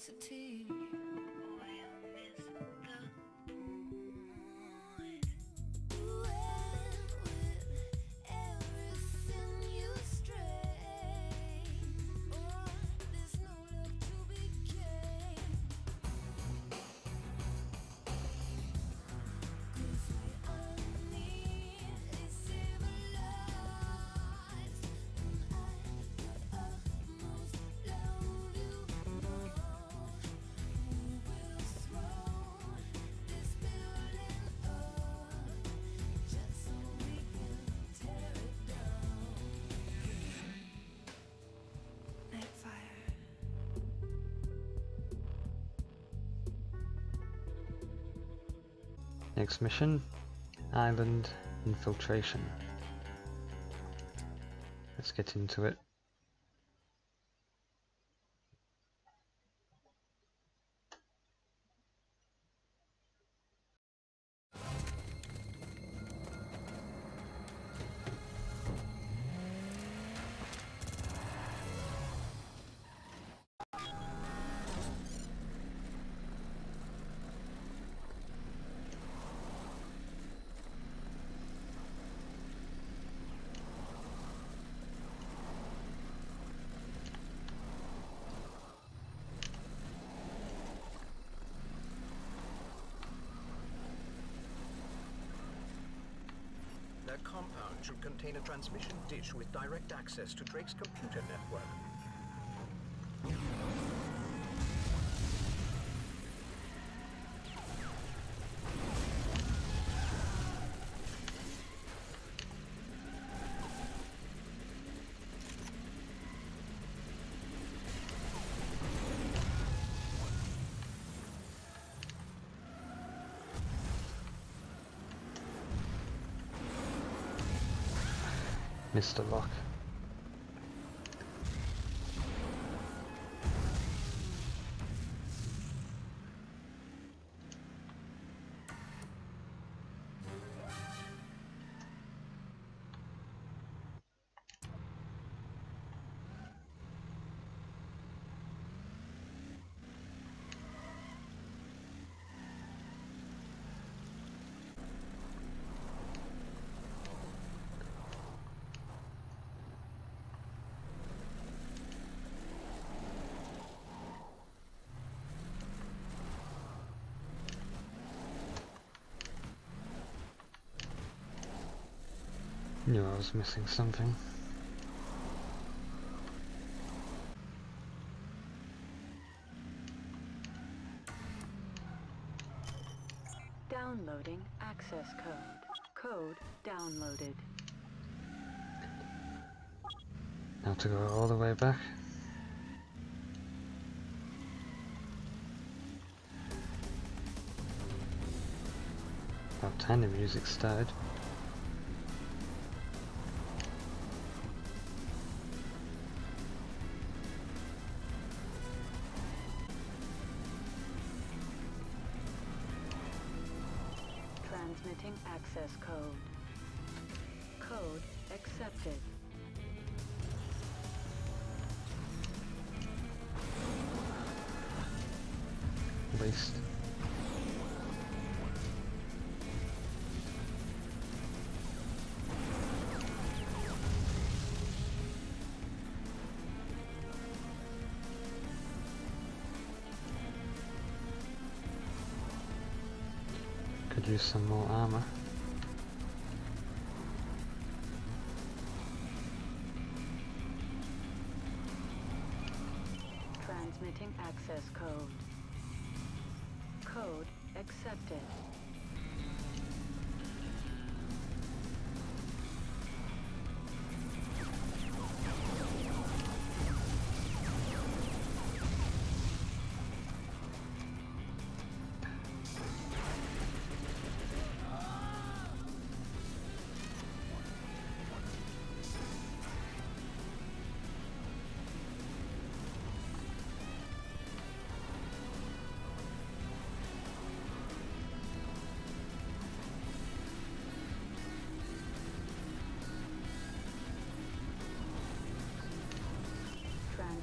intensity. Next mission, Island Infiltration. Let's get into it. That compound should contain a transmission dish with direct access to Drake's computer network. Mr. Lock. Knew I was missing something. Downloading access code. Code downloaded. Now to go all the way back. About time the music started. Use some more armor. Transmitting access code. Code accepted.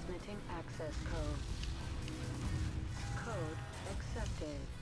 Transmitting access code. Code accepted.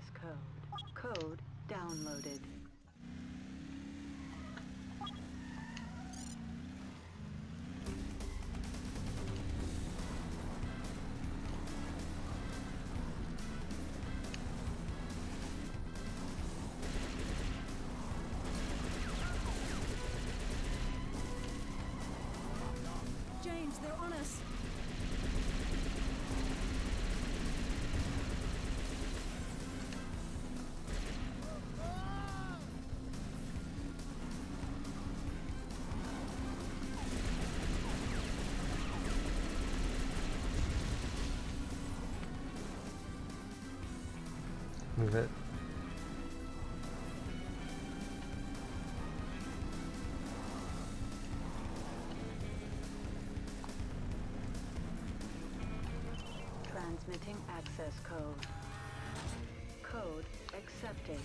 Access code. Code downloaded. James, they're on us. Move it. Transmitting access code. Code accepted.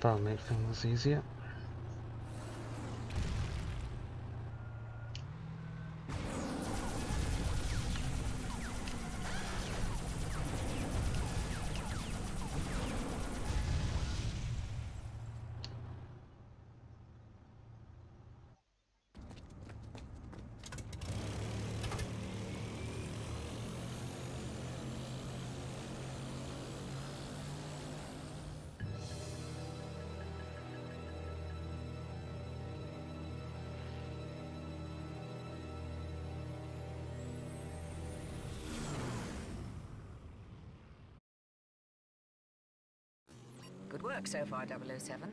That'll make things easier. Work so far, 007.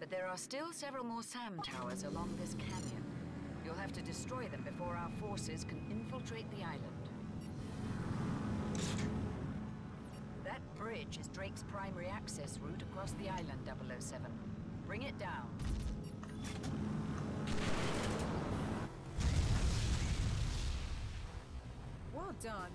But there are still several more SAM towers along this canyon. You'll have to destroy them before our forces can infiltrate the island. That bridge is Drake's primary access route across the island, 007. Bring it down. Well done.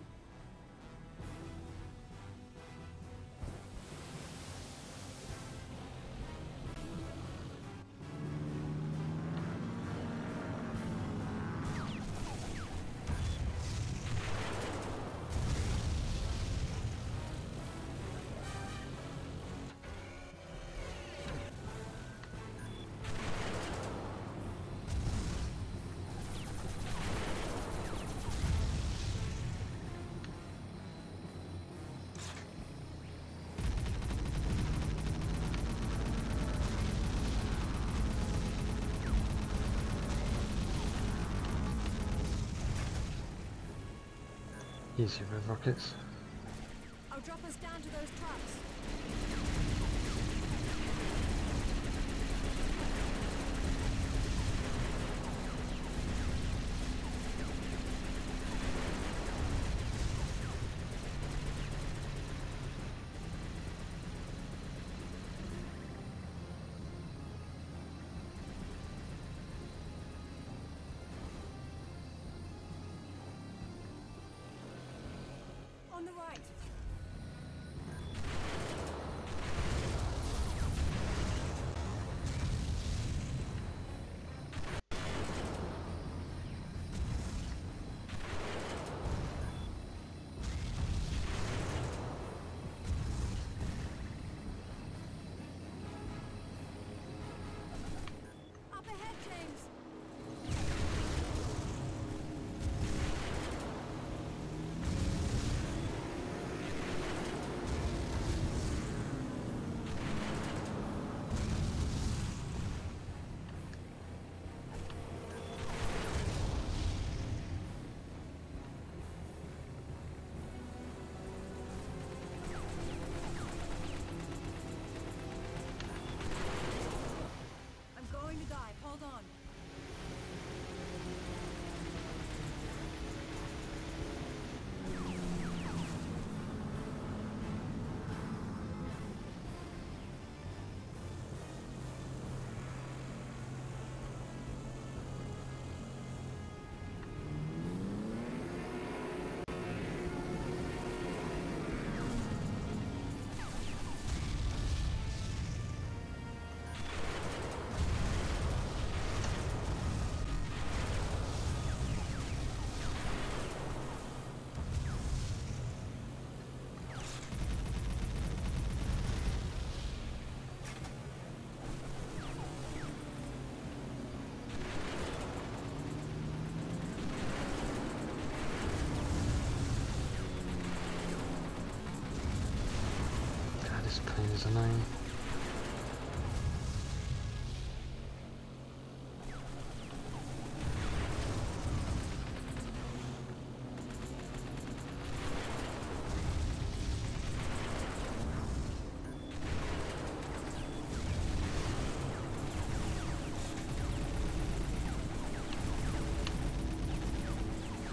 Easier with rockets. I'll drop us down to those trucks. Is annoying.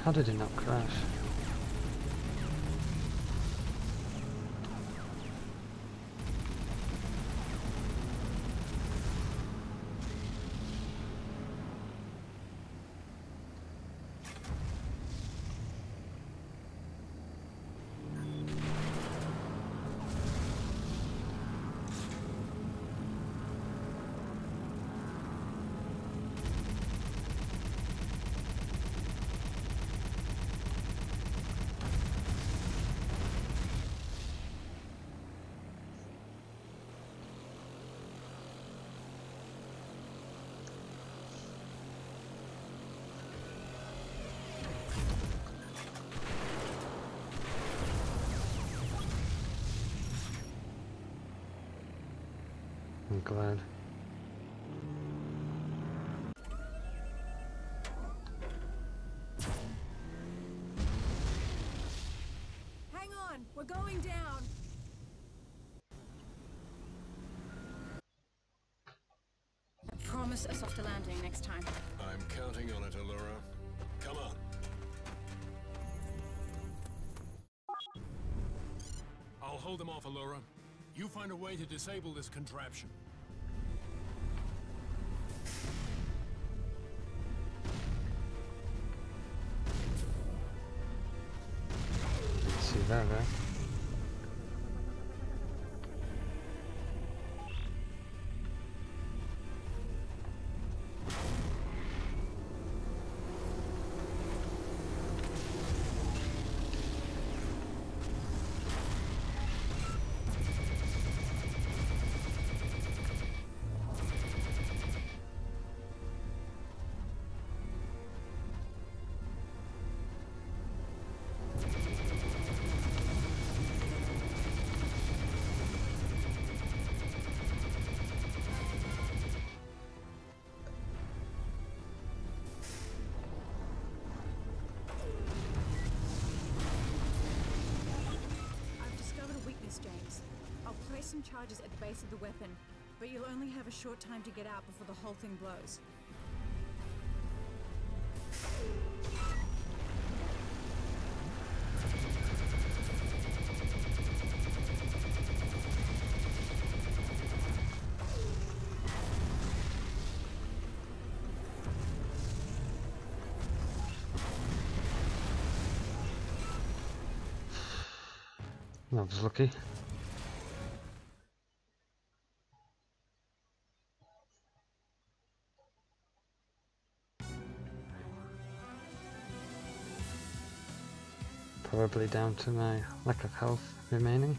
How did it not crash? Glad. Hang on, we're going down. I promise a softer landing next time. I'm counting on it, Alura. Come on. I'll hold them off, Alura. You find a way to disable this contraption. ya charges at the base of the weapon, but you'll only have a short time to get out before the whole thing blows. That was lucky. Probably down to my lack of health remaining.